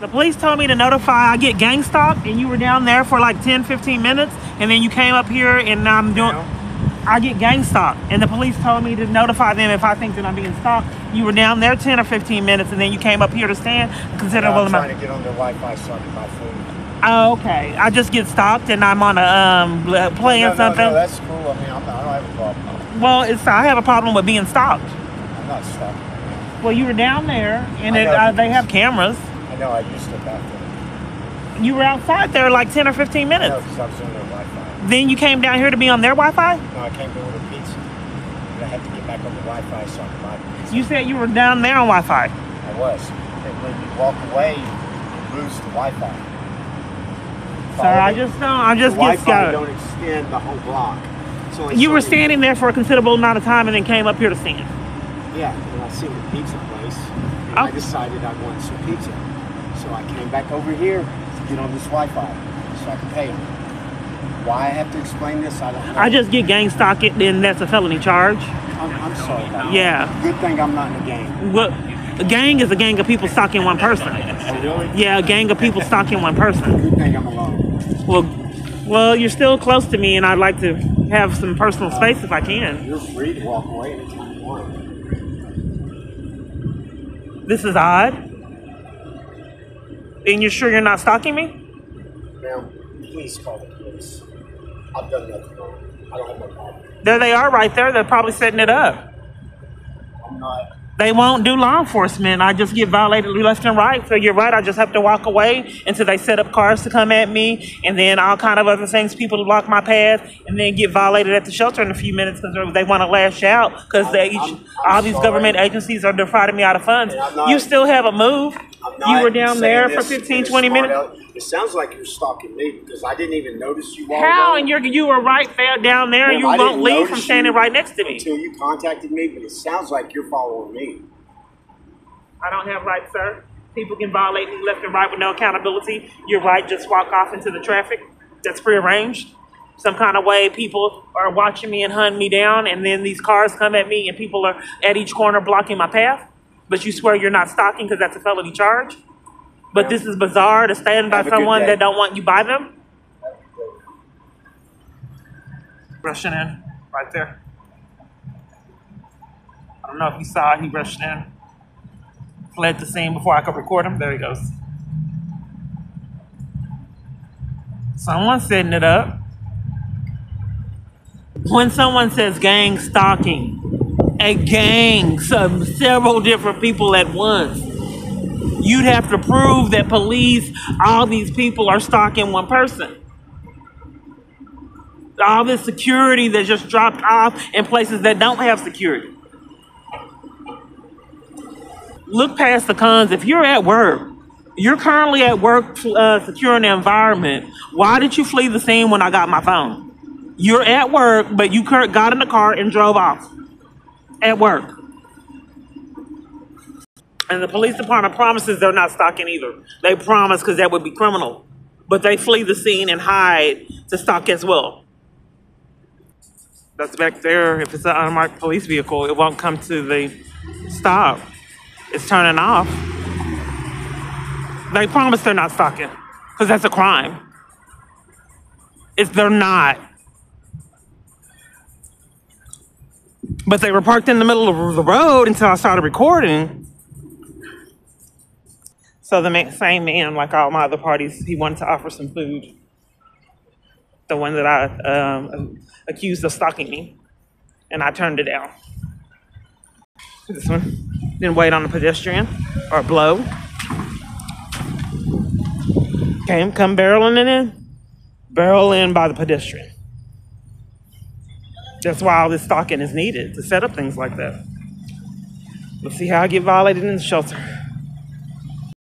The police told me to notify I get gang stalked and you were down there for like 10, 15 minutes and then you came up here and I'm doing I get gang stalked and the police told me to notify them if I think that I'm being stalked. You were down there 10 or 15 minutes and then you came up here to stand considerable I'm amount. trying to get on the Wi-Fi so I can buy food. Oh, okay. I just get stopped and I'm on a um playing no, no, something. No, that's cool. I mean, I'm not, I don't have a problem. well, it's I have a problem with being stalked. I'm not stuck. Well, you were down there and it, uh, they have cameras. Know. I used to back there. You were outside there like 10 or 15 minutes. know because I was on their Wi-Fi. Then you came down here to be on their Wi-Fi. No, I came to order pizza. But I had to get back on the Wi-Fi so I could buy pizza. You said you were down there on Wi-Fi. I was. And when you walk away, you lose the Wi-Fi. So I just don't. I just the get scared. don't extend the whole block. So You were standing there for a considerable amount of time and then came up here to stand. Yeah, and I seen the pizza place. I Oh. decided I wanted some pizza. So I came back over here to get on this Wi-Fi so I can pay them. Why I have to explain this, I don't know. I just get gang stalked and that's a felony charge. I'm, I'm sorry about that. Yeah. Good thing I'm not in the gang. What? A gang is a gang of people stalking one person. Oh, really? Yeah, a gang of people stalking one person. Good thing I'm alone. Well, well, you're still close to me, and I'd like to have some personal space if I can. You're free to walk away anytime you want. This is odd. And you're sure you're not stalking me? Ma'am, please call the police. I've done nothing wrong. I don't have no problem. There they are, right there. They're probably setting it up. I'm not. They won't do law enforcement. I just get violated left and right. So you're right. I just have to walk away until they set up cars to come at me, and then all kind of other things. People block my path, and then get violated at the shelter in a few minutes because they want to lash out because they each I'm- I'm all these government agencies are defrauding me out of funds. Not- you still have a moved. You were down there for this 15, in a 20 smart minutes. aleck. It sounds like you're stalking me because I didn't even notice you. How? And you're you were right there down there. Ma'am, you I won't leave from standing right next to me. until you contacted me. But it sounds like you're following me. I don't have rights, sir. People can violate me left and right with no accountability. You're right, just walk off into the traffic. That's prearranged. Some kind of way people are watching me and hunting me down, and then these cars come at me, and people are at each corner blocking my path. But you swear you're not stalking because that's a felony charge. But this is bizarre to stand by Have a good someone day. that don't want you by them. Rushing in right there. I don't know if you saw it. He rushed in fled the scene before I could record him. There he goes. Someone's setting it up. When someone says gang stalking, a gang, some several different people at once, you'd have to prove that police, all these people are stalking one person. All this security that just dropped off in places that don't have security look past the cons. If you're at work, you're currently at work uh, securing the environment. Why did you flee the scene when I got my phone? You're at work, but you got in the car and drove off. At work. And the police department promises they're not stalking either. They promise because that would be criminal. But they flee the scene and hide to stalk as well. That's back there. If it's an unmarked police vehicle, it won't come to the stop it's turning off. They promise they're not stalking because that's a crime. It's they're not. But they were parked in the middle of the road until I started recording. So the same man, like all my other parties, he wanted to offer some food. The one that I um, accused of stalking me, and I turned it down. This one. Didn't wait on the pedestrian or blow. Came come barreling in. Barrel in by the pedestrian. That's why all this stalking is needed to set up things like that. Let's see how I get violated in the shelter.